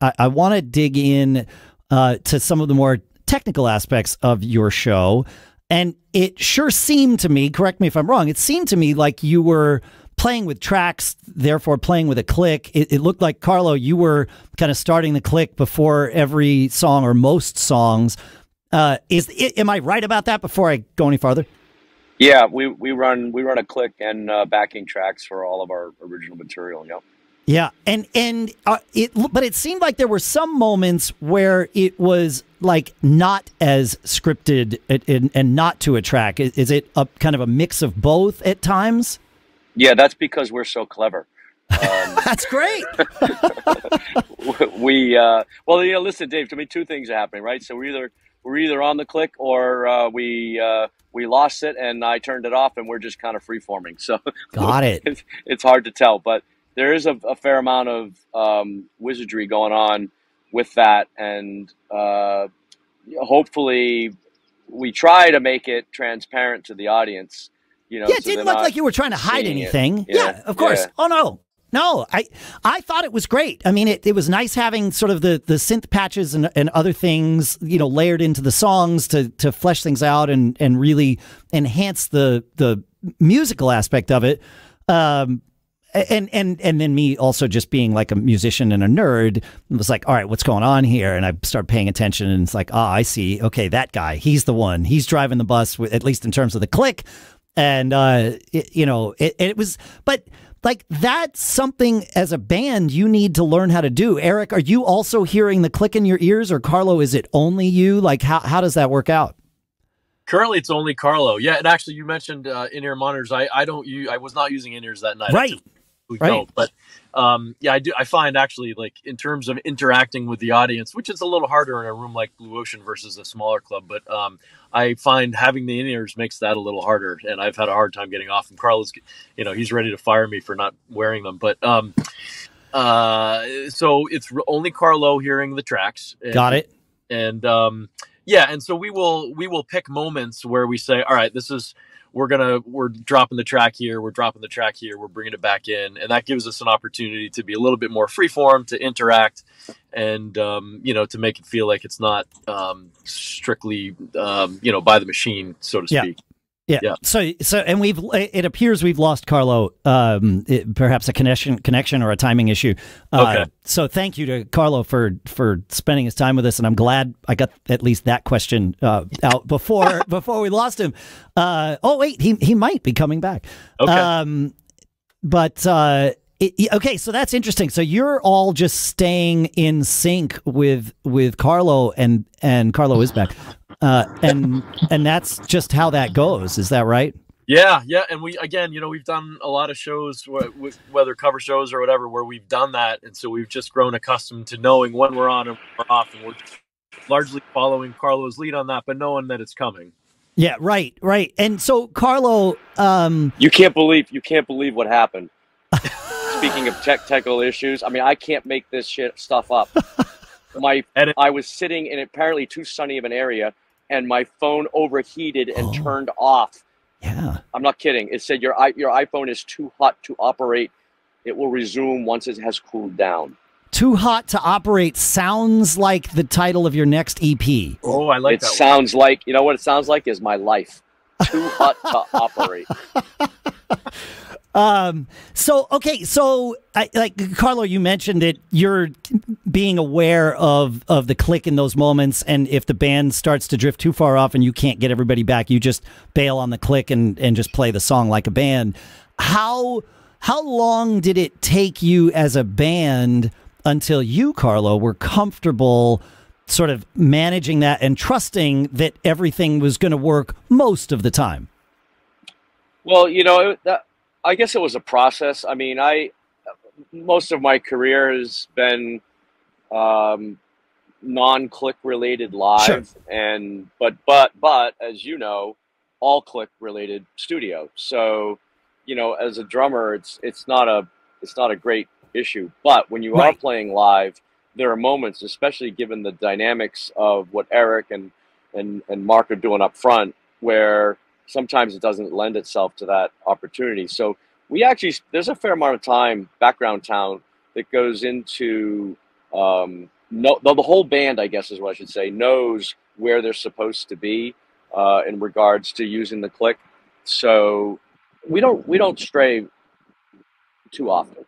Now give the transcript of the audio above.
I, I want to dig in uh, to some of the more technical aspects of your show. And it sure seemed to me, correct me if I'm wrong, it seemed to me like you were playing with tracks, therefore playing with a click. It, it looked like, Carlo, you were kind of starting the click before every song or most songs. Uh, is Am I right about that before I go any farther? Yeah, we, we run we run a click and uh, backing tracks for all of our original material. Yep. Yeah, and and uh, it, but it seemed like there were some moments where it was like not as scripted and, and not to a track. Is, is, it a kind of a mix of both at times? Yeah, that's because we're so clever. Um, that's great. we uh, well, you know, listen, Dave. To me, two things are happening, right? So we're either we're either on the click or uh, we uh, we lost it and I turned it off, and we're just kind of free forming. So got it. it's, it's hard to tell, but there is a, a fair amount of um, wizardry going on with that, and uh, hopefully, we try to make it transparent to the audience. You know, yeah, it so didn't look like you were trying to hide anything. Yeah, of course. Yeah. Oh no, no, I I thought it was great. I mean, it, it was nice having sort of the, the synth patches and, and other things, you know, layered into the songs to to flesh things out and and really enhance the the musical aspect of it. Um, and and and then me also just being like a musician and a nerd was like all right what's going on here and i start paying attention and it's like ah oh, i see okay that guy he's the one he's driving the bus with, at least in terms of the click and uh it, you know it, it was but like that's something as a band you need to learn how to do eric are you also hearing the click in your ears or carlo is it only you like how, how does that work out Currently, it's only Carlo. Yeah, and actually, you mentioned uh, in-ear monitors. I I don't use. I was not using in-ears that night. Right we right. don't. But um, yeah, I do. I find actually like in terms of interacting with the audience, which is a little harder in a room like Blue Ocean versus a smaller club. But um, I find having the in ears makes that a little harder, and I've had a hard time getting off. And Carlos, you know, he's ready to fire me for not wearing them. But um, uh, so it's only Carlo hearing the tracks. And, Got it. And um, yeah, and so we will we will pick moments where we say, all right, this is we're gonna we're dropping the track here we're dropping the track here we're bringing it back in. And that gives us an opportunity to be a little bit more freeform to interact and um, you know to make it feel like it's not um, strictly um, you know by the machine so to speak yeah. yeah. So so and we've it appears we've lost Carlo. Um, it, perhaps a connection connection or a timing issue. Uh, okay. So thank you to Carlo for for spending his time with us, and I'm glad I got at least that question uh, out before before we lost him. Uh, oh wait, he he might be coming back. Okay. Um, but. Uh, it, okay, so that's interesting. So you're all just staying in sync with with Carlo, and and Carlo is back. Uh, and and that's just how that goes. Is that right? Yeah, yeah, and we again, you know, we've done a lot of shows, whether cover shows or whatever, where we've done that, and so we've just grown accustomed to knowing when we're on and we're off, and we're largely following Carlo's lead on that, but knowing that it's coming. Yeah, right, right. And so, Carlo, um, you can't believe you can't believe what happened. Speaking of tech technical issues, I mean, I can't make this shit stuff up. My, I was sitting in apparently too sunny of an area and my phone overheated and oh. turned off. Yeah. I'm not kidding. It said your your iPhone is too hot to operate. It will resume once it has cooled down. Too hot to operate sounds like the title of your next EP. Oh, I like it. It sounds one. like you know what it sounds like is my life. Too hot to operate. Um, so okay, so I, like Carlo, you mentioned that you're being aware of of the click in those moments, and if the band starts to drift too far off and you can't get everybody back, you just bail on the click and and just play the song like a band. How how long did it take you as a band until you, Carlo, were comfortable? Sort of managing that and trusting that everything was going to work most of the time. Well, you know, that, I guess it was a process. I mean, I most of my career has been um, non-click related live, sure. and but but but as you know, all click related studio. So, you know, as a drummer, it's it's not a it's not a great issue. But when you right. are playing live, there are moments, especially given the dynamics of what Eric and and and Mark are doing up front, where sometimes it doesn't lend itself to that opportunity. So we actually there's a fair amount of time background town that goes into um, no, the, the whole band, I guess, is what I should say, knows where they're supposed to be uh, in regards to using the click. So we don't we don't stray too often.